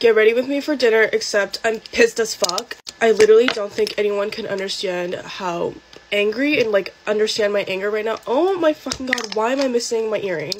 get ready with me for dinner, except I'm pissed as fuck. I literally don't think anyone can understand how angry and like understand my anger right now. Oh my fucking god, why am I missing my earring?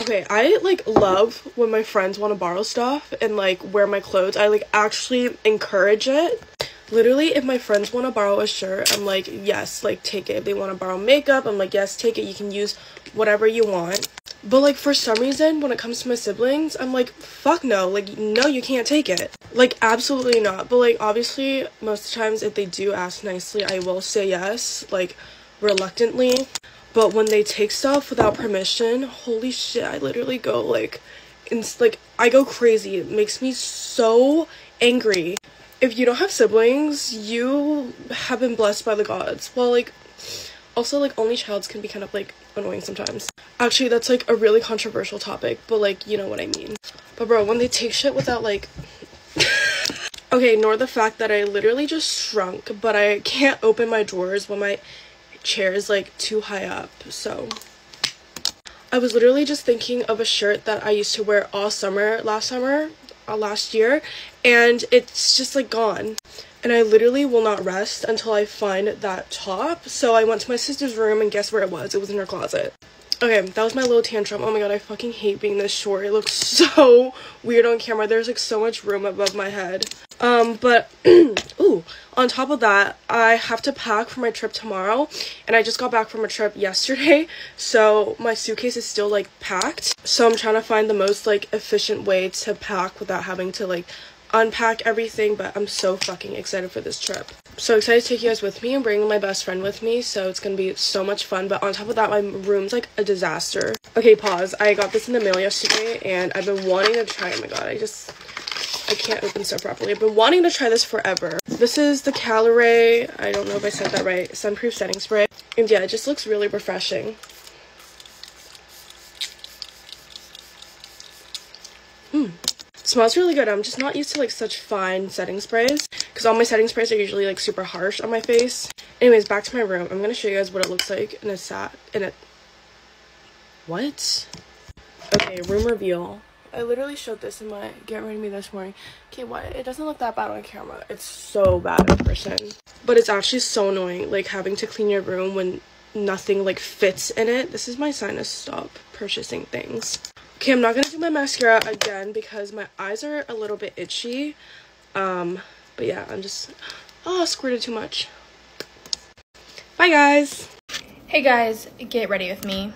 Okay, I like love when my friends want to borrow stuff and like wear my clothes. I like actually encourage it. Literally, if my friends want to borrow a shirt, I'm like, yes, like take it. If they want to borrow makeup, I'm like, yes, take it. You can use whatever you want. But like for some reason, when it comes to my siblings, I'm like, fuck no. Like, no, you can't take it. Like, absolutely not. But like, obviously, most times, if they do ask nicely, I will say yes, like, reluctantly. But when they take stuff without permission, holy shit, I literally go like, it's like I go crazy. It makes me so angry. If you don't have siblings, you have been blessed by the gods. Well, like, also like only childs can be kind of like annoying sometimes. Actually, that's like a really controversial topic, but like you know what I mean. But bro, when they take shit without like Okay, ignore the fact that I literally just shrunk, but I can't open my drawers when my chair is like too high up. So I was literally just thinking of a shirt that I used to wear all summer last summer, uh, last year, and it's just like gone and I literally will not rest until I find that top. So I went to my sister's room and guess where it was? It was in her closet. Okay, that was my little tantrum. Oh my god, I fucking hate being this short. It looks so weird on camera. There's like so much room above my head. Um, but, ooh, on top of that, I have to pack for my trip tomorrow. And I just got back from a trip yesterday. So my suitcase is still like packed. So I'm trying to find the most like efficient way to pack without having to like unpack everything, but I'm so fucking excited for this trip. So excited to take you guys with me and bring my best friend with me, so it's gonna be so much fun. But on top of that, my room's like a disaster. Okay, pause. I got this in the mail yesterday, and I've been wanting to try. Oh my god, I just I can't open stuff properly. I've been wanting to try this forever. This is the Caliray. I don't know if I said that right. Sunproof setting spray, and yeah, it just looks really refreshing. Hmm smells really good. I'm just not used to like such fine setting sprays because all my setting sprays are usually like super harsh on my face. Anyways, back to my room. I'm gonna show you guys what it looks like in a sat in a what? Okay, room reveal. I literally showed this in my get ready me this morning. Okay, what? It doesn't look that bad on camera. It's so bad in person. But it's actually so annoying, like having to clean your room when nothing like fits in it. This is my sign to stop purchasing things. Okay, I'm not gonna do my mascara again because my eyes are a little bit itchy. Um, but yeah, I'm just, oh, squirted too much. Bye, guys. Hey, guys, get ready with me.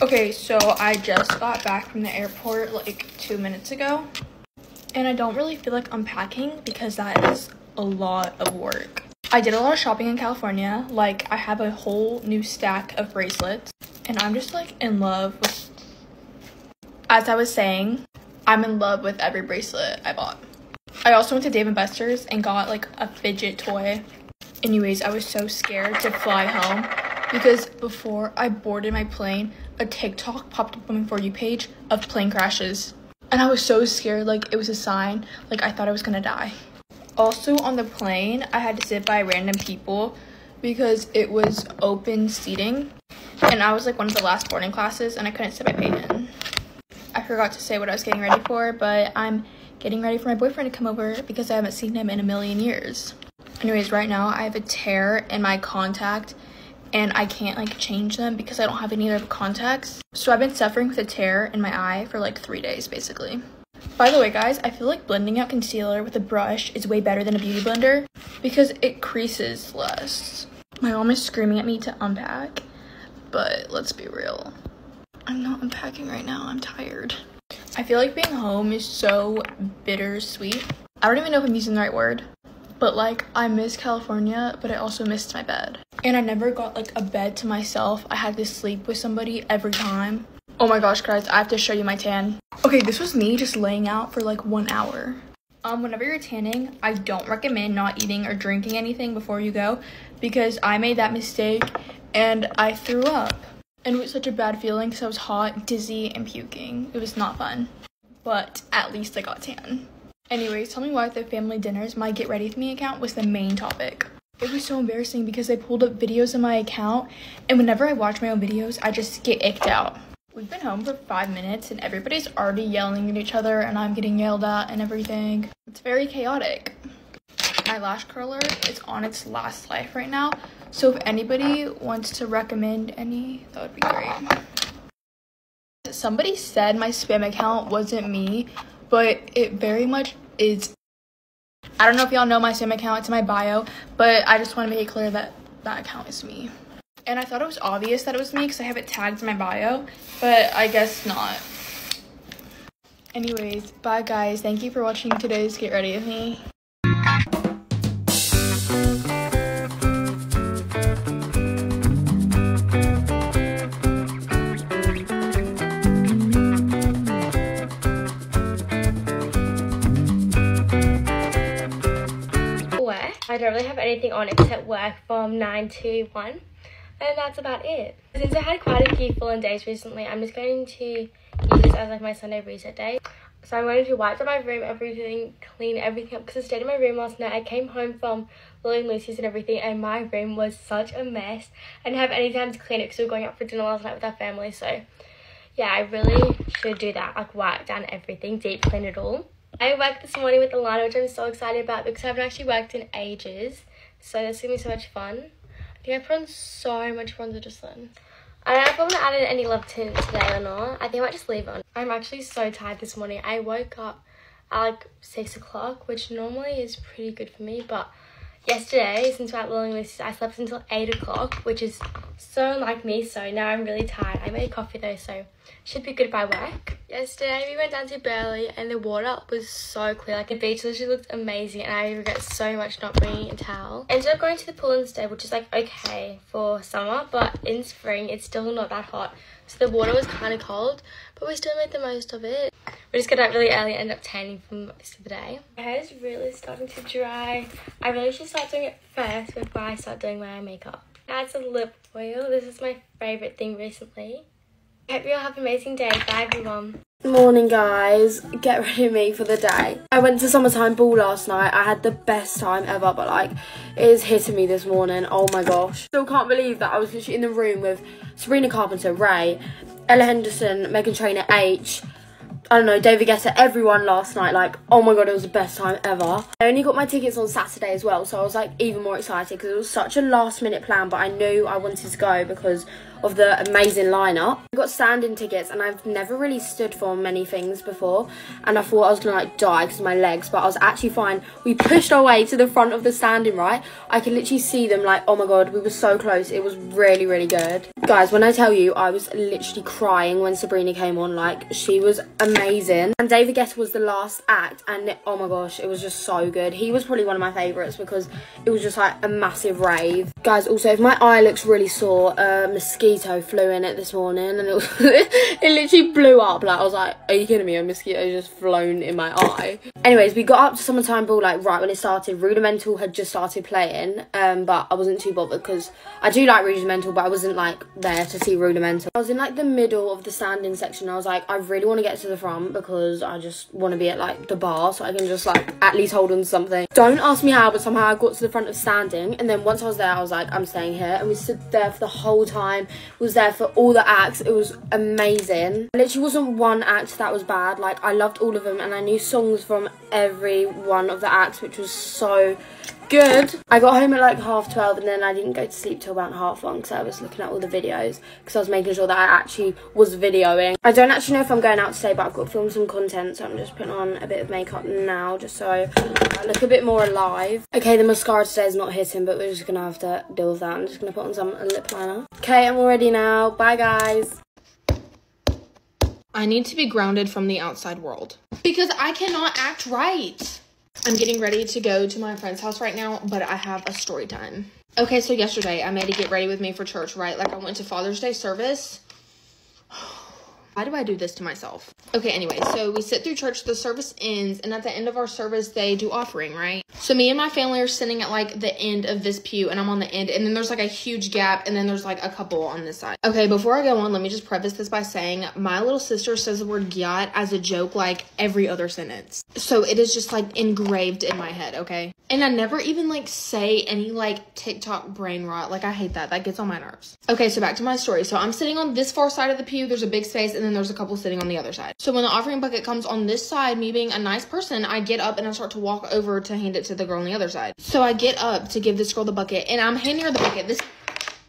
Okay, so I just got back from the airport like two minutes ago. And I don't really feel like unpacking because that is a lot of work. I did a lot of shopping in California. Like, I have a whole new stack of bracelets. And I'm just like in love with as I was saying, I'm in love with every bracelet I bought. I also went to Dave & Buster's and got like a fidget toy. Anyways, I was so scared to fly home because before I boarded my plane, a TikTok popped up on my For You page of plane crashes. And I was so scared, like it was a sign, like I thought I was gonna die. Also on the plane, I had to sit by random people because it was open seating. And I was like one of the last boarding classes and I couldn't sit by Peyton. Forgot to say what I was getting ready for, but I'm getting ready for my boyfriend to come over because I haven't seen him in a million years. Anyways, right now I have a tear in my contact and I can't like change them because I don't have any other contacts. So I've been suffering with a tear in my eye for like three days basically. By the way guys, I feel like blending out concealer with a brush is way better than a beauty blender because it creases less. My mom is screaming at me to unpack, but let's be real. I'm not unpacking right now. I'm tired. I feel like being home is so bittersweet. I don't even know if I'm using the right word. But like I miss California, but I also missed my bed. And I never got like a bed to myself. I had to sleep with somebody every time. Oh my gosh, guys, I have to show you my tan. Okay, this was me just laying out for like one hour. Um, whenever you're tanning, I don't recommend not eating or drinking anything before you go because I made that mistake and I threw up. And it was such a bad feeling because I was hot, dizzy, and puking. It was not fun. But at least I got tan. Anyways, tell me why the family dinners my Get Ready With Me account was the main topic. It was so embarrassing because they pulled up videos in my account, and whenever I watch my own videos, I just get icked out. We've been home for five minutes and everybody's already yelling at each other and I'm getting yelled at and everything. It's very chaotic. My lash curler is on its last life right now. So if anybody wants to recommend any, that would be great. Somebody said my spam account wasn't me, but it very much is. I don't know if y'all know my spam account, it's in my bio, but I just want to make it clear that that account is me. And I thought it was obvious that it was me because I have it tagged in my bio, but I guess not. Anyways, bye guys. Thank you for watching today's Get Ready With Me. Don't really have anything on except work from 9 to 1 and that's about it. Since I had quite a few full-on days recently, I'm just going to use this as like my Sunday reset day. So I'm going to wipe up my room, everything, clean everything up because I stayed in my room last night. I came home from Lily Lucy's and everything and my room was such a mess. I didn't have any time to clean it because we were going out for dinner last night with our family. So yeah, I really should do that, like wipe down everything, deep clean it all. I worked this morning with Alana, which I'm so excited about because I haven't actually worked in ages. So that's gonna be so much fun. I think I put on so much bronzer just then. I don't know if I'm gonna add in any love tint today or not. I think I might just leave it on. I'm actually so tired this morning. I woke up at like six o'clock, which normally is pretty good for me, but yesterday, since we're at Lilling I slept until eight o'clock, which is so unlike me. So now I'm really tired. I made coffee though, so should be good by work. Yesterday we went down to Burleigh and the water was so clear. Like the beach literally looked amazing and I regret so much not bringing a towel. Ended up going to the pool instead which is like okay for summer but in spring it's still not that hot. So the water was kind of cold but we still made the most of it. We just got up really early and ended up tanning for most of the day. My hair is really starting to dry. I really should start doing it first before I start doing my makeup. Add some lip oil. This is my favourite thing recently. Hope you all have an amazing day. Bye everyone. Morning guys, get ready me for the day. I went to summertime ball last night. I had the best time ever, but like it is hitting me this morning. Oh my gosh. Still can't believe that I was literally in the room with Sabrina Carpenter, Raye, Ella Henderson, Meghan Trainor, H, I don't know, David Guetta, everyone last night. Like, oh my god, it was the best time ever. I only got my tickets on Saturday as well, so I was like even more excited because it was such a last minute plan, but I knew I wanted to go because of the amazing lineup. I got standing tickets and I've never really stood for many things before and I thought I was gonna like die because of my legs but I was actually fine. We pushed our way to the front of the standing right. I could literally see them like oh my god we were so close. It was really really good. Guys when I tell you I was literally crying when Sabrina came on like she was amazing and David Guetta was the last act and oh my gosh it was just so good. He was probably one of my favourites because it was just like a massive rave. Guys also if my eye looks really sore uh, mosquito mosquito flew in it this morning and it was it literally blew up. Like I was like are you kidding me? A mosquito just flown in my eye. Anyways we got up to summertime ball like right when it started. Rudimental had just started playing um but I wasn't too bothered because I do like rudimental but I wasn't like there to see rudimental. I was in like the middle of the standing section. I was like I really want to get to the front because I just want to be at like the bar so I can just like at least hold on to something. Don't ask me how but somehow I got to the front of standing and then once I was there I was like I'm staying here. And we stood there for the whole time was there for all the acts. It was amazing. Literally wasn't one act that was bad. Like I loved all of them and I knew songs from every one of the acts, which was so good. I got home at like half 12 and then I didn't go to sleep till about half one because I was looking at all the videos because I was making sure that I actually was videoing. I don't actually know if I'm going out today but I've got to film some content so I'm just putting on a bit of makeup now just so I look a bit more alive. Okay the mascara today is not hitting but we're just going to have to deal with that. I'm just going to put on some lip liner. Okay I'm all ready now. Bye guys. I need to be grounded from the outside world because I cannot act right. I'm getting ready to go to my friend's house right now, but I have a story time. Okay, so yesterday I made to get ready with me for church, right? Like I went to Father's Day service. Why do I do this to myself? Okay, anyway, so we sit through church, the service ends, and at the end of our service, they do offering, right? So me and my family are sitting at like the end of this pew, and I'm on the end, and then there's like a huge gap, and then there's like a couple on this side. Okay, before I go on, let me just preface this by saying my little sister says the word gyat as a joke like every other sentence. So it is just like engraved in my head, okay? And I never even like say any like TikTok brain rot. Like I hate that. That gets on my nerves. Okay, so back to my story. So I'm sitting on this far side of the pew. There's a big space and then there's a couple sitting on the other side. So when the offering bucket comes on this side, me being a nice person, I get up and I start to walk over to hand it to the girl on the other side. So I get up to give this girl the bucket and I'm handing her the bucket. This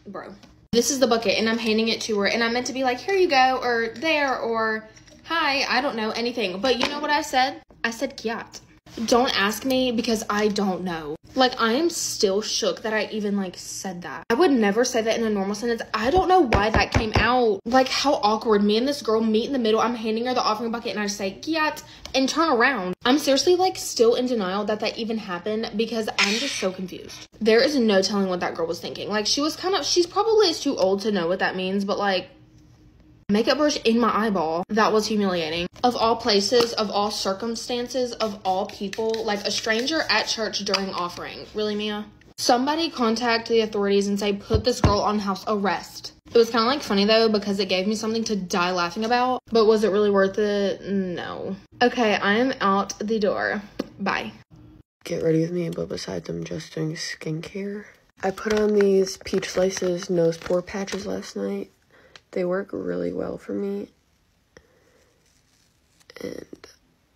bro. This is the bucket and I'm handing it to her and I meant to be like, "Here you go," or "There," or "Hi." I don't know anything. But you know what I said? I said "Gyat." Don't ask me because I don't know. Like I am still shook that I even like said that. I would never say that in a normal sentence. I don't know why that came out. Like how awkward. Me and this girl meet in the middle. I'm handing her the offering bucket and I just say "Gyat" and turn around. I'm seriously like still in denial that that even happened because I'm just so confused. There is no telling what that girl was thinking. Like she was kind of she's probably is too old to know what that means, but like makeup brush in my eyeball. That was humiliating. Of all places, of all circumstances, of all people, like a stranger at church during offering. Really, Mia? Somebody contact the authorities and say, put this girl on house arrest. It was kind of like funny though because it gave me something to die laughing about. But was it really worth it? No. Okay, I am out the door. Bye. Get ready with me, but besides, I'm just doing skincare. I put on these Peach Slices nose pore patches last night. They work really well for me. And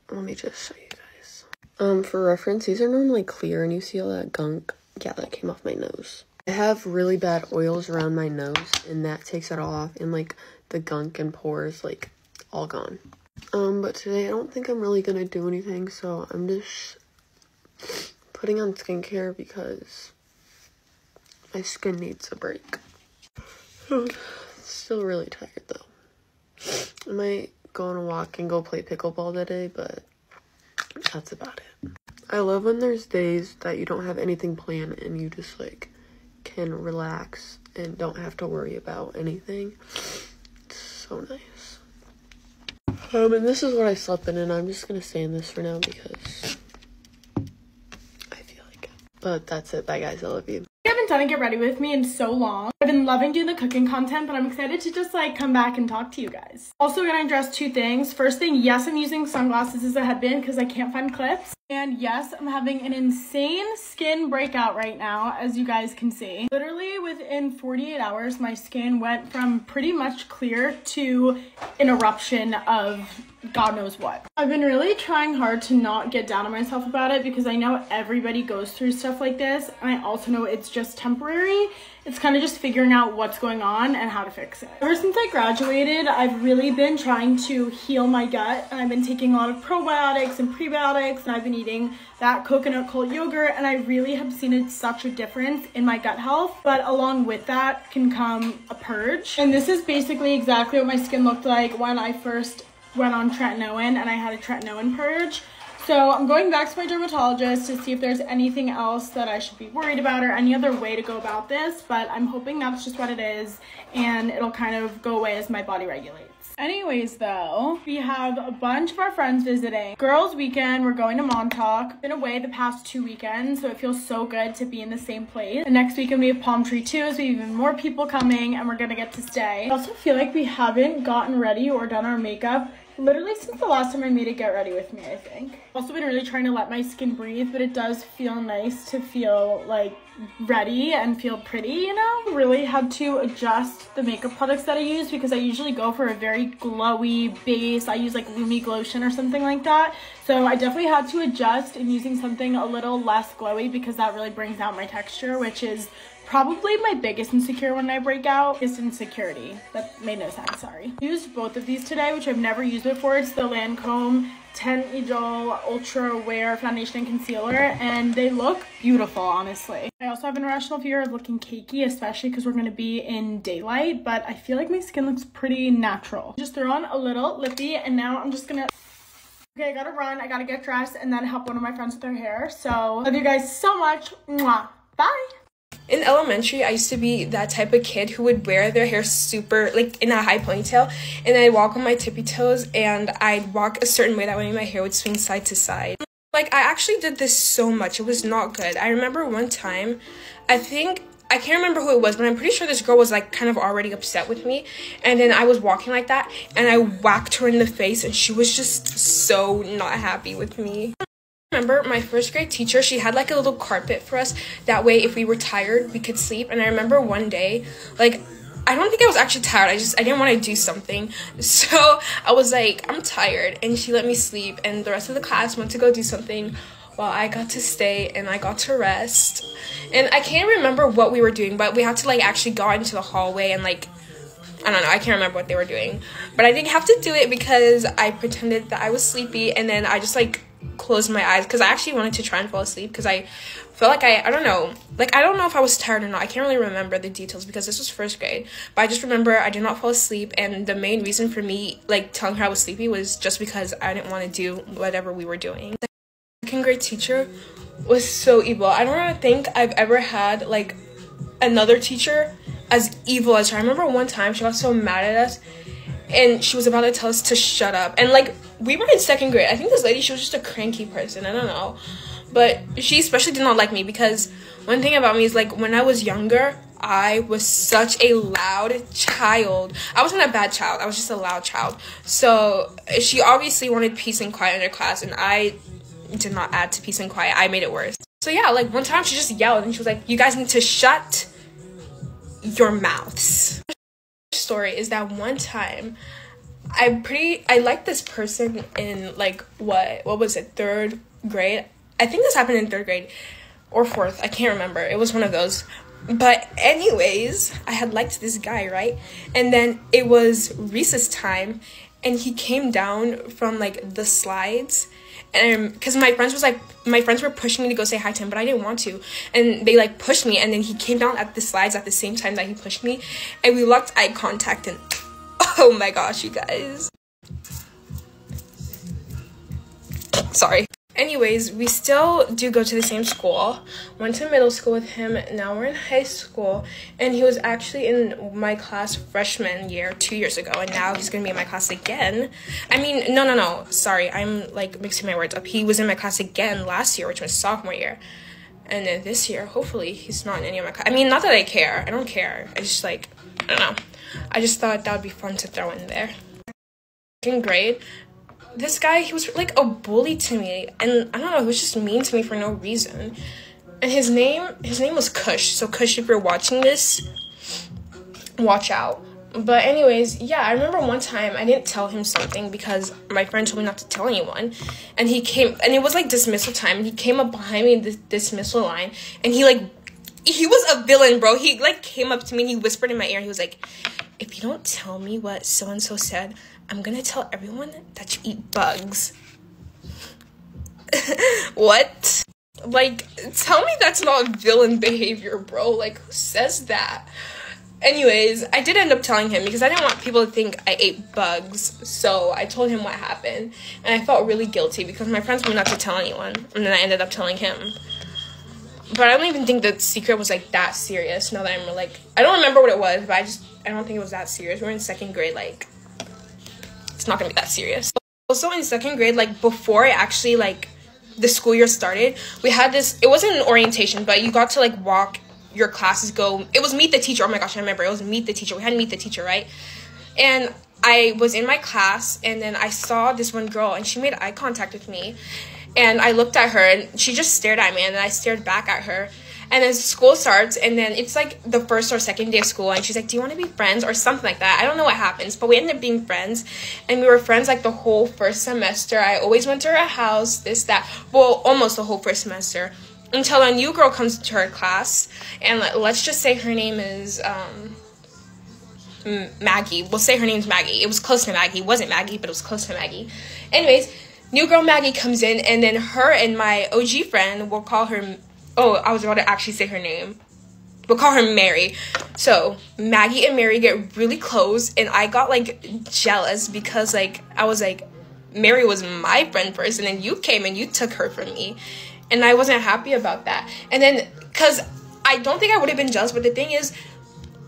let me just show you guys. Um, for reference, these are normally clear and you see all that gunk. Yeah, that came off my nose. I have really bad oils around my nose and that takes it all off and like the gunk and pores like all gone. Um, but today I don't think I'm really gonna do anything, so I'm just putting on skincare because my skin needs a break. Still really tired though. I might go on a walk and go play pickleball today, but that's about it. I love when there's days that you don't have anything planned and you just like can relax and don't have to worry about anything. It's so nice. Um, and this is what I slept in, and I'm just gonna stay in this for now because I feel like it. But that's it. Bye, guys. I love you. Done a get ready with me in so long. I've been loving doing the cooking content, but I'm excited to just like come back and talk to you guys. Also gonna address two things. First thing, yes, I'm using sunglasses as a headband because I can't find clips. And yes, I'm having an insane skin breakout right now, as you guys can see. Literally within 48 hours, my skin went from pretty much clear to an eruption of God knows what. I've been really trying hard to not get down on myself about it because I know everybody goes through stuff like this. And I also know it's just temporary. It's kind of just figuring out what's going on and how to fix it. Ever since I graduated, I've really been trying to heal my gut. And I've been taking a lot of probiotics and prebiotics and I've been eating that coconut cold yogurt and I really have seen it such a difference in my gut health. But along with that can come a purge. And this is basically exactly what my skin looked like when I first went on tretinoin and I had a tretinoin purge. So I'm going back to my dermatologist to see if there's anything else that I should be worried about or any other way to go about this, but I'm hoping that's just what it is and it'll kind of go away as my body regulates. Anyways, though, we have a bunch of our friends visiting. Girls' weekend, we're going to Montauk. Been away the past two weekends, so it feels so good to be in the same place. The next weekend, we have Palm Tree 2, so we have even more people coming, and we're gonna get to stay. I also feel like we haven't gotten ready or done our makeup literally since the last time I made it get ready with me, I think. Also been really trying to let my skin breathe, but it does feel nice to feel like ready and feel pretty, you know? Really had to adjust the makeup products that I use because I usually go for a very glowy base. I use like Lumi Glotion or something like that. So I definitely had to adjust in using something a little less glowy because that really brings out my texture, which is Probably my biggest insecure when I break out is insecurity. That made no sense, sorry. Used both of these today, which I've never used before. It's the Lancome Teint Idole Ultra Wear Foundation and Concealer, and they look beautiful, honestly. I also have an irrational fear of looking cakey, especially because we're going to be in daylight, but I feel like my skin looks pretty natural. Just throw on a little lippy, and now I'm just going to Okay, I gotta run, I gotta get dressed, and then help one of my friends with their hair. So, love you guys so much. Mwah. Bye! In elementary, I used to be that type of kid who would wear their hair super, like in a high ponytail, and I'd walk on my tippy toes and I'd walk a certain way that way my hair would swing side to side. Like, I actually did this so much, it was not good. I remember one time, I think I can't remember who it was, but I'm pretty sure this girl was like kind of already upset with me. And then I was walking like that and I whacked her in the face and she was just so not happy with me. Remember my first grade teacher she had like a little carpet for us. That way if we were tired we could sleep. And i remember one day like i don't think i was actually tired. I just i didn't want to do something. So i was like i'm tired. And she let me sleep. And the rest of the class went to go do something while i got to stay and i got to rest. And i can't remember what we were doing but we had to like actually go into the hallway and like I don't know, I can't remember what they were doing. But I didn't have to do it because I pretended that I was sleepy. And then I just like closed my eyes because I actually wanted to try and fall asleep because I felt like I I don't know like I don't know if I was tired or not I can't really remember the details because this was first grade but I just remember I did not fall asleep and the main reason for me like telling her I was sleepy was just because I didn't want to do whatever we were doing. The second grade teacher was so evil. I don't really think I've ever had like another teacher as evil as her. I remember one time she got so mad at us and she was about to tell us to shut up. And like we were in second grade. I think this lady she was just a cranky person. I don't know. But she especially did not like me because one thing about me is like when I was younger, I was such a loud child. I wasn't a bad child. I was just a loud child. So she obviously wanted peace and quiet in her class and I did not add to peace and quiet. I made it worse. So yeah, like one time she just yelled and she was like, "You guys need to shut your mouths." Story is that one time I'm pretty I like this person in like what what was it third grade? I think this happened in third grade or fourth I can't remember. It was one of those. But anyways I had liked this guy right? And then it was recess time and he came down from like the slides and because my friends was like my friends were pushing me to go say hi to him but i didn't want to. And they like pushed me and then he came down at the slides at the same time that he pushed me and we locked eye contact and oh my gosh you guys. Sorry. Anyways we still do go to the same school. Went to middle school with him. Now we're in high school. And he was actually in my class freshman year two years ago. And now he's gonna be in my class again. I mean no no no. Sorry. I'm like mixing my words up. He was in my class again last year which was sophomore year. And then this year hopefully he's not in any of my class i mean not that i care. I don't care. I just like i don't know i just thought that would be fun to throw in there. Second grade this guy he was like a bully to me and i don't know he was just mean to me for no reason. And his name his name was kush so kush if you're watching this watch out. But anyways yeah i remember one time i didn't tell him something because my friend told me not to tell anyone. And he came and it was like dismissal time and he came up behind me in the dismissal line and he like he was a villain bro he like came up to me and he whispered in my ear he was like if you don't tell me what so and so said I'm gonna tell everyone that you eat bugs. what? Like, tell me that's not villain behavior, bro. Like, who says that? Anyways, I did end up telling him because I didn't want people to think I ate bugs. So I told him what happened. And I felt really guilty because my friends me not to tell anyone. And then I ended up telling him. But I don't even think the secret was like that serious now that I'm like, I don't remember what it was, but I just, I don't think it was that serious. We we're in second grade, like, it's not gonna be that serious. Also in second grade, like before I actually like the school year started, we had this. It wasn't an orientation, but you got to like walk your classes. Go. It was meet the teacher. Oh my gosh, I remember. It was meet the teacher. We had to meet the teacher, right? And I was in my class, and then I saw this one girl, and she made eye contact with me, and I looked at her, and she just stared at me, and then I stared back at her and then school starts, and then it's like the first or second day of school, and she's like, Do you want to be friends? or something like that. I don't know what happens, but we ended up being friends, and we were friends like the whole first semester. I always went to her house, this, that. Well, almost the whole first semester. Until a new girl comes to her class, and let's just say her name is, um, Maggie. We'll say her name's Maggie. It was close to Maggie. It wasn't Maggie, but it was close to Maggie. Anyways, new girl Maggie comes in, and then her and my OG friend, we'll call her oh, I was about to actually say her name. We'll call her Mary. So Maggie and Mary get really close, and I got like jealous because like I was like, Mary was my friend first, and then you came and you took her from me, and I wasn't happy about that. And then because I don't think I would have been jealous, but the thing is,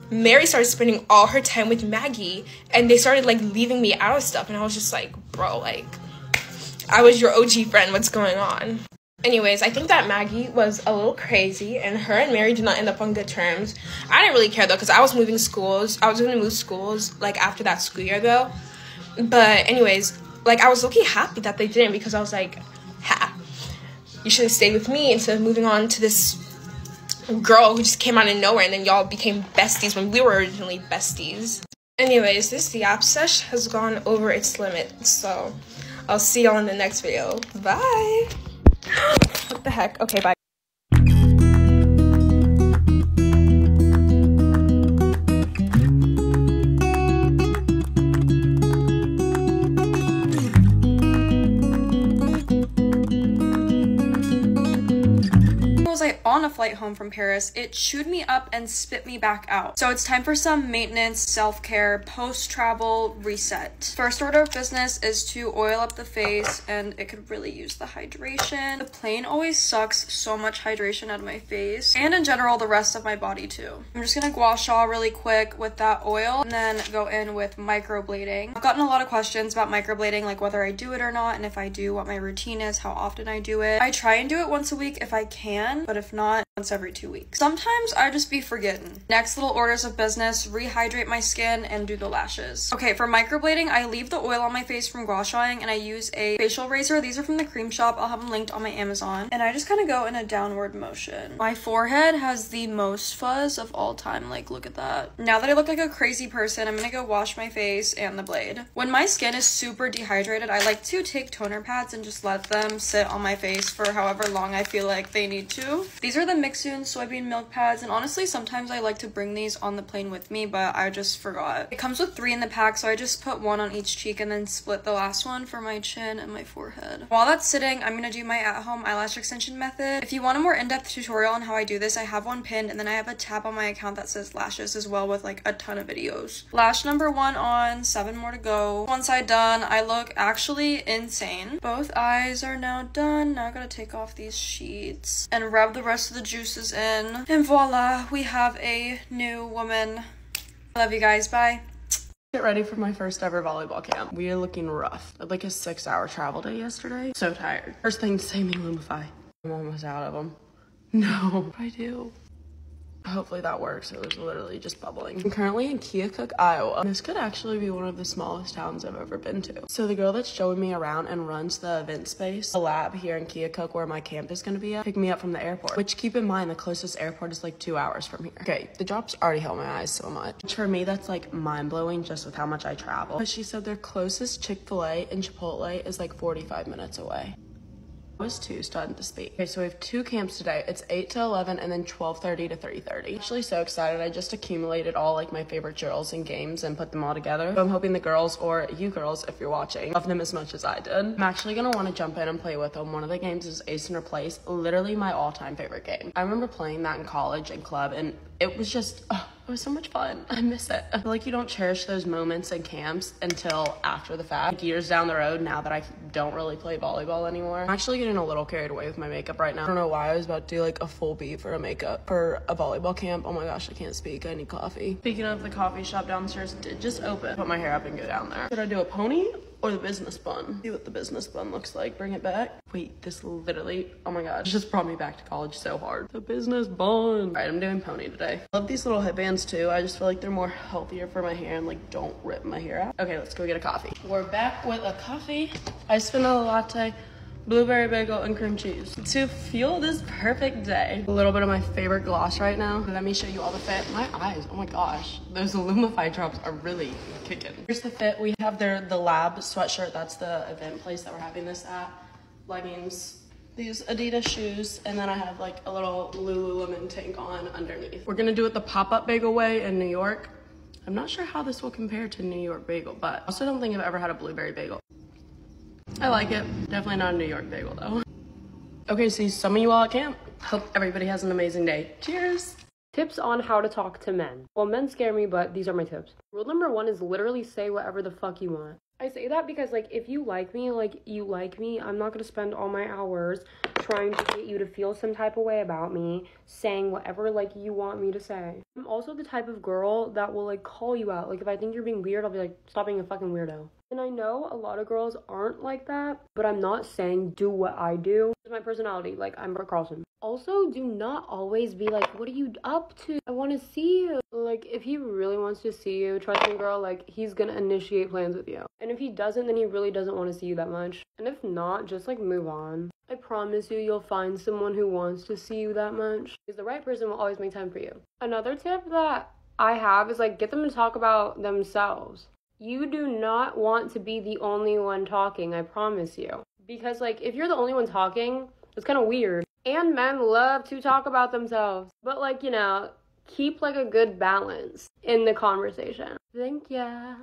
Mary started spending all her time with Maggie, and they started like leaving me out of stuff, and I was just like, bro, like, I was your OG friend. What's going on? Anyways, I think that Maggie was a little crazy, and her and Mary did not end up on good terms. I didn't really care though, because I was moving schools. I was going to move schools like after that school year though. But anyways, like I was looking happy that they didn't because I was like, ha. you should have stayed with me instead of moving on to this girl who just came out of nowhere and then y'all became besties when we were originally besties. Anyways, this the app sesh has gone over its limit, so I'll see y'all in the next video. Bye! what the heck? Okay, bye. On a flight home from Paris, it chewed me up and spit me back out. So it's time for some maintenance, self-care, post-travel reset. First order of business is to oil up the face and it could really use the hydration. The plane always sucks so much hydration out of my face and in general the rest of my body too. I'm just gonna gua sha really quick with that oil and then go in with microblading. I've gotten a lot of questions about microblading like whether I do it or not and if I do what my routine is, how often I do it. I try and do it once a week if I can but if not, whatnot once every two weeks. Sometimes I just be forgetting. Next little orders of business, rehydrate my skin and do the lashes. Okay, for microblading, I leave the oil on my face from gua shaing and I use a facial razor. These are from the Crème Shop. I'll have them linked on my Amazon. And I just kind of go in a downward motion. My forehead has the most fuzz of all time. Like, look at that. Now that I look like a crazy person, I'm gonna go wash my face and the blade. When my skin is super dehydrated, I like to take toner pads and just let them sit on my face for however long I feel like they need to. These are the Mixsoon soybean milk pads, and honestly, sometimes I like to bring these on the plane with me, but I just forgot. It comes with three in the pack, so I just put one on each cheek and then split the last one for my chin and my forehead. While that's sitting, I'm gonna do my at-home eyelash extension method. If you want a more in-depth tutorial on how I do this, I have one pinned, and then I have a tab on my account that says lashes as well with like a ton of videos. Lash number one on, seven more to go. One side done, I look actually insane. Both eyes are now done. Now I gotta take off these sheets and rub the rest of the juices in. And voila, we have a new woman. Love you guys. Bye. Get ready for my first ever volleyball camp. We are looking rough. I had like a six hour travel day yesterday. So tired. First thing to say me Lumify. I'm almost out of them. No, I do. Hopefully that works. It was literally just bubbling. I'm currently in Keokuk, Iowa. This could actually be one of the smallest towns I've ever been to. So the girl that's showing me around and runs the event space, the lab here in Keokuk where my camp is gonna be at, picked me up from the airport. Which keep in mind, the closest airport is like two hours from here. Okay, the drops already help my eyes so much. Which for me, that's like mind blowing just with how much I travel. But she said their closest Chick-fil-A and Chipotle is like 45 minutes away was two starting to speak. Okay, so we have two camps today. It's 8 to 11 and then 12.30 to 3.30. Actually so excited. I just accumulated all like my favorite drills and games and put them all together. So I'm hoping the girls or you girls, if you're watching, love them as much as I did. I'm actually gonna wanna jump in and play with them. One of the games is Ace and Replace, literally my all-time favorite game. I remember playing that in college and club and it was just, it was so much fun. I miss it. I feel like you don't cherish those moments in camps until after the fact. Like years down the road, now that I don't really play volleyball anymore. I'm actually getting a little carried away with my makeup right now. I don't know why I was about to do like a full beat for a makeup for a volleyball camp. Oh my gosh, I can't speak. I need coffee. Speaking of the coffee shop downstairs, did just open. Put my hair up and go down there. Should I do a pony or the business bun. See what the business bun looks like. Bring it back. Wait, this literally, oh my god, just brought me back to college so hard. The business bun. All right, I'm doing pony today. Love these little headbands too. I just feel like they're more healthier for my hair and like don't rip my hair out. Okay, let's go get a coffee. We're back with a coffee. Iced a latte blueberry bagel and cream cheese to fuel this perfect day. A little bit of my favorite gloss right now. Let me show you all the fit. My eyes, oh my gosh. Those Lumify drops are really kicking. Here's the fit. We have their the lab sweatshirt. That's the event place that we're having this at. Leggings, these Adidas shoes, and then I have like a little Lululemon tank on underneath. We're gonna do it the pop-up bagel way in New York. I'm not sure how this will compare to New York bagel, but I also don't think I've ever had a blueberry bagel. I like it. Definitely not a New York bagel though. Okay, see some of you all at camp. Hope everybody has an amazing day. Cheers! Tips on how to talk to men. Well, men scare me, but these are my tips. Rule number one is literally say whatever the fuck you want. I say that because, like, if you like me, like, you like me, I'm not gonna spend all my hours trying to get you to feel some type of way about me, saying whatever, like, you want me to say. I'm also the type of girl that will, like, call you out. Like, if I think you're being weird, I'll be like, stop being a fucking weirdo. And I know a lot of girls aren't like that, but I'm not saying do what I do. It's my personality. Like, I'm Brooke Carlson. Also, do not always be like, what are you up to? I want to see you. Like, if he really wants to see you, trust me, girl, like, he's gonna initiate plans with you. And if he doesn't, then he really doesn't want to see you that much. And if not, just like move on. I promise you, you'll find someone who wants to see you that much. Because the right person will always make time for you. Another tip that I have is like, get them to talk about themselves. You do not want to be the only one talking, I promise you. Because, like, if you're the only one talking, it's kind of weird. And men love to talk about themselves. But, like, you know, keep like a good balance in the conversation. Thank ya.